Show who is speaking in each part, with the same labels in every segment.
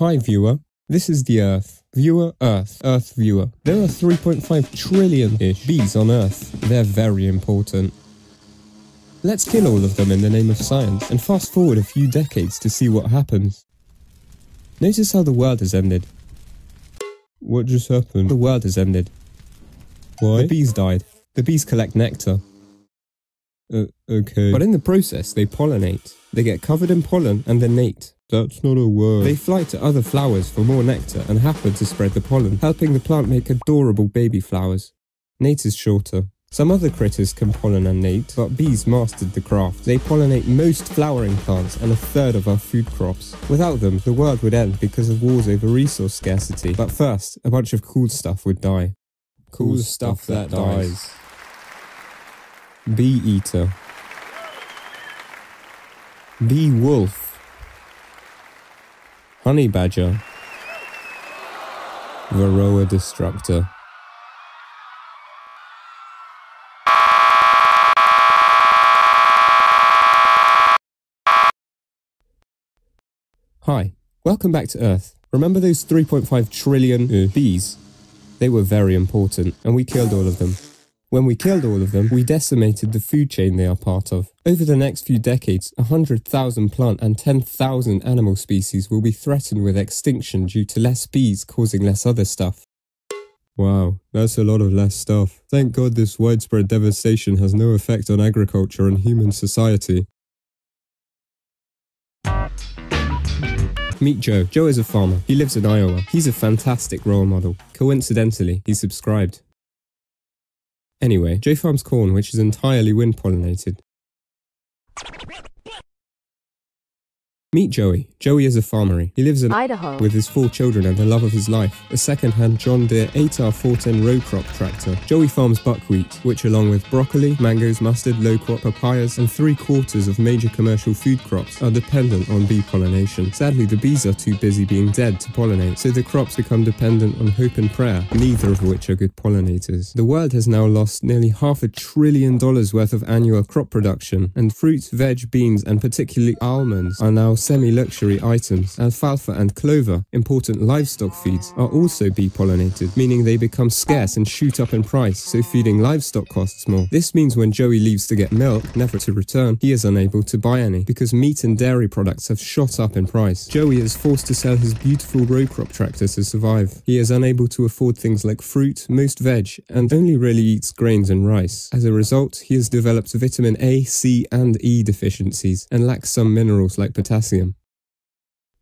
Speaker 1: Hi viewer, this is the Earth. Viewer, Earth, Earth viewer. There are 3.5 trillion-ish bees on Earth. They're very important. Let's kill all of them in the name of science and fast forward a few decades to see what happens. Notice how the world has ended. What just happened? The world has ended. Why? The bees died. The bees collect nectar. Uh, okay. But in the process, they pollinate. They get covered in pollen and then mate. That's not a word. They fly to other flowers for more nectar and happen to spread the pollen, helping the plant make adorable baby flowers. Nate is shorter. Some other critters can pollinate, and neat, but bees mastered the craft. They pollinate most flowering plants and a third of our food crops. Without them, the world would end because of wars over resource scarcity. But first, a bunch of cool stuff would die. Cool, stuff, that, dies. Bee eater. Bee wolf. Honey badger. Varroa destructor. Hi, welcome back to Earth. Remember those 3.5 trillion uh, bees? They were very important, and we killed all of them. When we killed all of them, we decimated the food chain they are part of. Over the next few decades, 100,000 plant and 10,000 animal species will be threatened with extinction due to less bees causing less other stuff. Wow, that's a lot of less stuff. Thank God this widespread devastation has no effect on agriculture and human society. Meet Joe. Joe is a farmer. He lives in Iowa. He's a fantastic role model. Coincidentally, he subscribed. Anyway, Joe farms corn, which is entirely wind pollinated. Meet Joey. Joey is a farmer. He lives in
Speaker 2: Idaho
Speaker 1: with his four children and the love of his life, a second-hand John Deere 8R410 row crop tractor. Joey farms buckwheat, which along with broccoli, mangoes, mustard, low crop papayas, and three quarters of major commercial food crops are dependent on bee pollination. Sadly, the bees are too busy being dead to pollinate, so the crops become dependent on hope and prayer, neither of which are good pollinators. The world has now lost nearly half a trillion dollars worth of annual crop production, and fruits, veg, beans, and particularly almonds are now semi-luxury items. Alfalfa and clover, important livestock feeds, are also bee pollinated, meaning they become scarce and shoot up in price, so feeding livestock costs more. This means when Joey leaves to get milk, never to return, he is unable to buy any, because meat and dairy products have shot up in price. Joey is forced to sell his beautiful row crop tractor to survive. He is unable to afford things like fruit, most veg, and only really eats grains and rice. As a result, he has developed vitamin A, C, and E deficiencies, and lacks some minerals like potassium.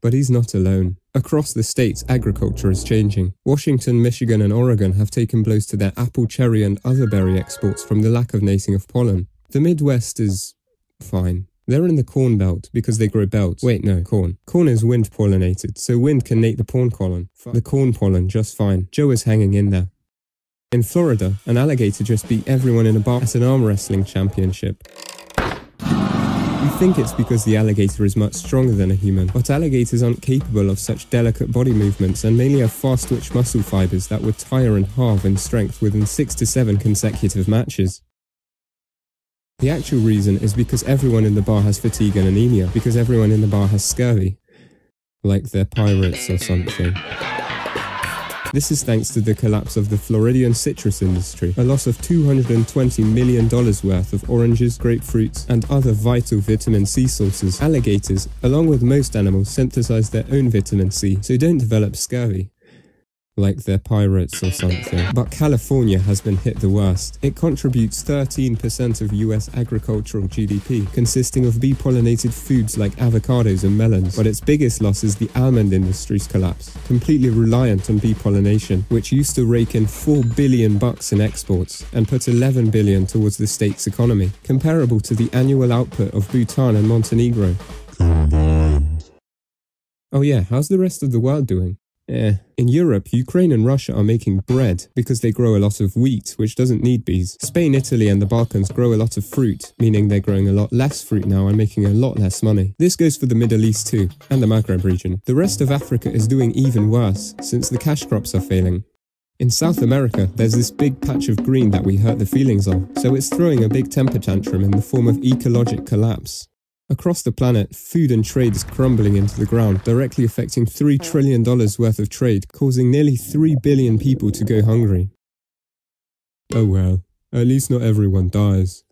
Speaker 1: But he's not alone. Across the states, agriculture is changing. Washington, Michigan, and Oregon have taken blows to their apple, cherry, and other berry exports from the lack of nating of pollen. The Midwest is fine. They're in the corn belt because they grow belts. Wait, no, corn. Corn is wind pollinated, so wind can nate the corn pollen. The corn pollen just fine. Joe is hanging in there. In Florida, an alligator just beat everyone in a bar at an arm wrestling championship. You think it's because the alligator is much stronger than a human, but alligators aren't capable of such delicate body movements and mainly have fast twitch muscle fibers that would tire and halve in strength within 6 to 7 consecutive matches. The actual reason is because everyone in the bar has fatigue and anemia, because everyone in the bar has scurvy. Like they're pirates or something. This is thanks to the collapse of the Floridian citrus industry, a loss of $220 million worth of oranges, grapefruits, and other vital vitamin C sources. Alligators, along with most animals, synthesize their own vitamin C, so don't develop scurvy like they're pirates or something. But California has been hit the worst. It contributes 13% of US agricultural GDP, consisting of bee-pollinated foods like avocados and melons. But its biggest loss is the almond industry's collapse, completely reliant on bee pollination, which used to rake in 4 billion bucks in exports and put 11 billion towards the state's economy, comparable to the annual output of Bhutan and Montenegro. Oh yeah, how's the rest of the world doing? Eh. In Europe, Ukraine and Russia are making bread because they grow a lot of wheat, which doesn't need bees. Spain, Italy, and the Balkans grow a lot of fruit, meaning they're growing a lot less fruit now and making a lot less money. This goes for the Middle East too, and the Maghreb region. The rest of Africa is doing even worse, since the cash crops are failing. In South America, there's this big patch of green that we hurt the feelings of, so it's throwing a big temper tantrum in the form of ecologic collapse. Across the planet, food and trade is crumbling into the ground, directly affecting $3 hmm. trillion worth of trade, causing nearly 3 billion people to go hungry. Oh well, at least not everyone dies.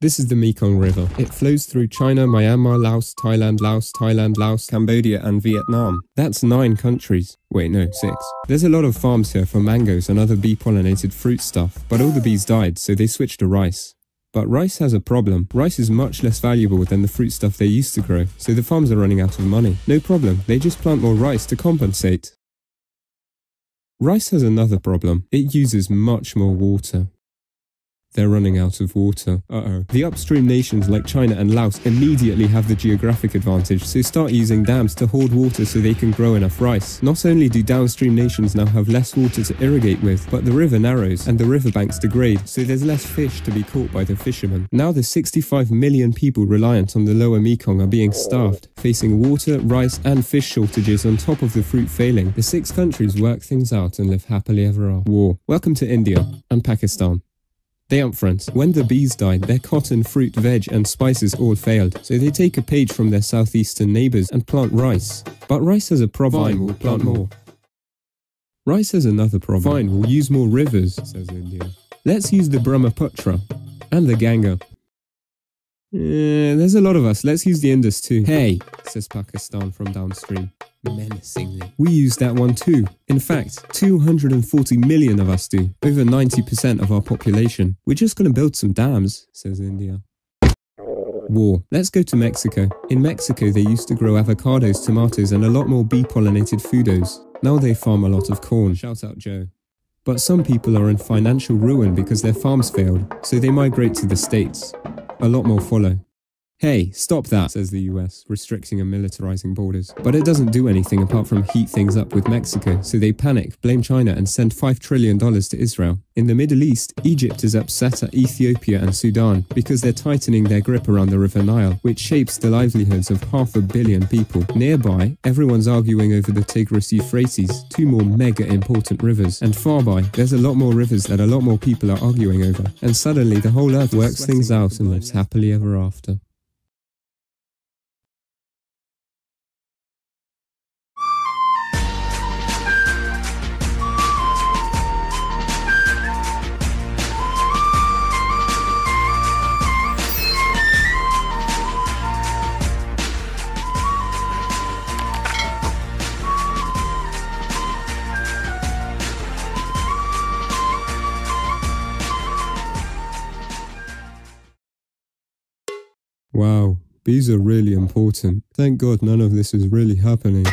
Speaker 1: This is the Mekong River. It flows through China, Myanmar, Laos, Thailand, Laos, Thailand, Laos, Cambodia, and Vietnam. That's nine countries. Wait, no, six. There's a lot of farms here for mangoes and other bee pollinated fruit stuff, but all the bees died, so they switched to rice. But rice has a problem. Rice is much less valuable than the fruit stuff they used to grow, so the farms are running out of money. No problem, they just plant more rice to compensate. Rice has another problem. It uses much more water. They're running out of water. Uh-oh. The upstream nations like China and Laos immediately have the geographic advantage, so start using dams to hoard water so they can grow enough rice. Not only do downstream nations now have less water to irrigate with, but the river narrows and the riverbanks degrade, so there's less fish to be caught by the fishermen. Now the 65 million people reliant on the lower Mekong are being starved, facing water, rice and fish shortages on top of the fruit failing. The six countries work things out and live happily ever after. War. Welcome to India and Pakistan. They aren't friends. When the bees died, their cotton, fruit, veg, and spices all failed, so they take a page from their southeastern neighbors and plant rice. But rice has a problem. Fine, we'll plant more. Rice has another problem. Fine, we'll use more rivers, says India. Let's use the Brahmaputra and the Ganga. Eh, there's a lot of us. Let's use the Indus too. Hey, says Pakistan from downstream menacingly. We use that one too. In fact, 240 million of us do, over 90% of our population. We're just gonna build some dams, says India. War. Let's go to Mexico. In Mexico, they used to grow avocados, tomatoes, and a lot more bee pollinated foodos. Now they farm a lot of corn. Shout out Joe. But some people are in financial ruin because their farms failed, so they migrate to the States. A lot more follow. Hey, stop that, says the US, restricting and militarizing borders. But it doesn't do anything apart from heat things up with Mexico, so they panic, blame China, and send $5 trillion to Israel. In the Middle East, Egypt is upset at Ethiopia and Sudan because they're tightening their grip around the River Nile, which shapes the livelihoods of half a billion people. Nearby, everyone's arguing over the Tigris Euphrates, two more mega important rivers. And far by, there's a lot more rivers that a lot more people are arguing over. And suddenly, the whole earth works things out and lives happily ever after. Wow, bees are really important. Thank God none of this is really happening.